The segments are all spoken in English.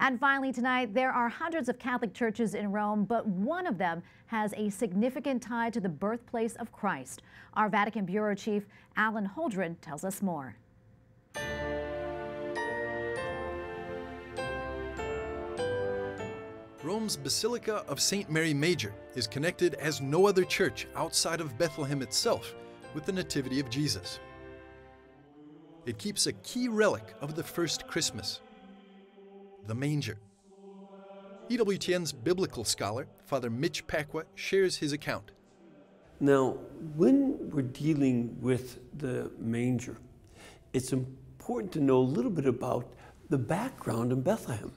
And finally, tonight, there are hundreds of Catholic churches in Rome, but one of them has a significant tie to the birthplace of Christ. Our Vatican Bureau Chief, Alan Holdren, tells us more. Rome's Basilica of St. Mary Major is connected as no other church outside of Bethlehem itself with the Nativity of Jesus. It keeps a key relic of the first Christmas the manger. EWTN's biblical scholar, Father Mitch Pacwa, shares his account. Now, when we're dealing with the manger, it's important to know a little bit about the background in Bethlehem.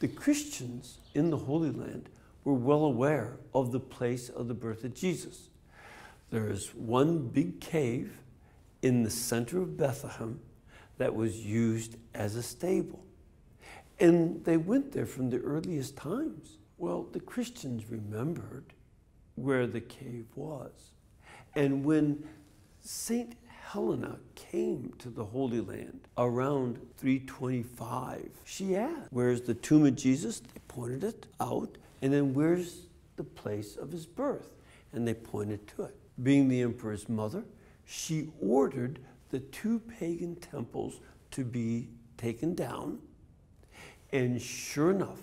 The Christians in the Holy Land were well aware of the place of the birth of Jesus. There is one big cave in the center of Bethlehem that was used as a stable. And they went there from the earliest times. Well, the Christians remembered where the cave was. And when St. Helena came to the Holy Land around 325, she asked, Where's the tomb of Jesus? They pointed it out. And then, Where's the place of his birth? And they pointed to it. Being the emperor's mother, she ordered the two pagan temples to be taken down and sure enough,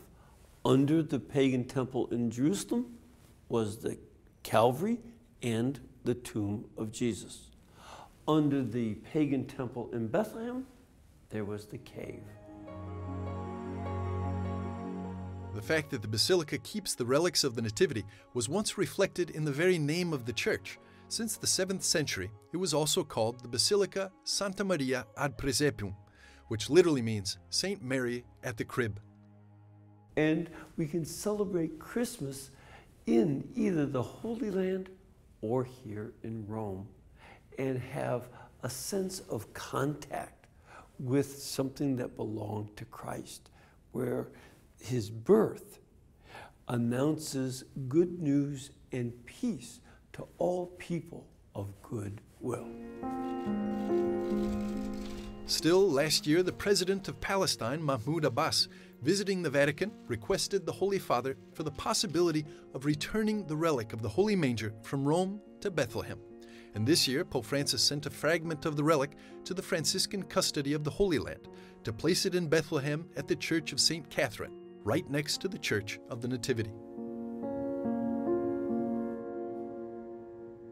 under the pagan temple in Jerusalem was the Calvary and the tomb of Jesus. Under the pagan temple in Bethlehem, there was the cave. The fact that the basilica keeps the relics of the Nativity was once reflected in the very name of the church. Since the 7th century, it was also called the Basilica Santa Maria ad Presepium, which literally means Saint Mary at the crib. And we can celebrate Christmas in either the Holy Land or here in Rome and have a sense of contact with something that belonged to Christ, where his birth announces good news and peace to all people of good will. Still, last year, the president of Palestine, Mahmoud Abbas, visiting the Vatican, requested the Holy Father for the possibility of returning the relic of the Holy Manger from Rome to Bethlehem. And this year, Pope Francis sent a fragment of the relic to the Franciscan custody of the Holy Land to place it in Bethlehem at the Church of St. Catherine, right next to the Church of the Nativity.